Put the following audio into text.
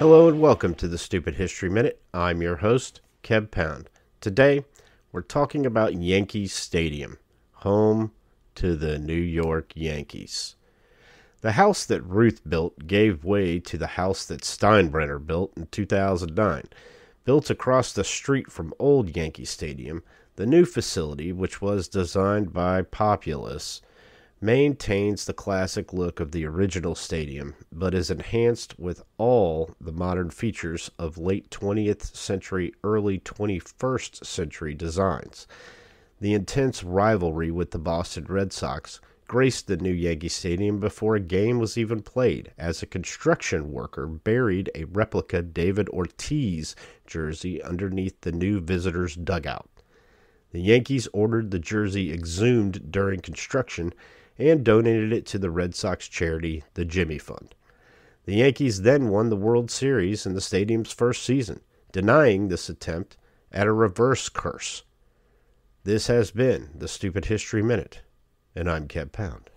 Hello and welcome to the Stupid History Minute. I'm your host, Keb Pound. Today, we're talking about Yankee Stadium, home to the New York Yankees. The house that Ruth built gave way to the house that Steinbrenner built in 2009. Built across the street from old Yankee Stadium, the new facility, which was designed by Populous, maintains the classic look of the original stadium, but is enhanced with all the modern features of late 20th century, early 21st century designs. The intense rivalry with the Boston Red Sox graced the new Yankee Stadium before a game was even played, as a construction worker buried a replica David Ortiz jersey underneath the new visitors' dugout. The Yankees ordered the jersey exhumed during construction and donated it to the Red Sox charity, the Jimmy Fund. The Yankees then won the World Series in the stadium's first season, denying this attempt at a reverse curse. This has been the Stupid History Minute, and I'm Kev Pound.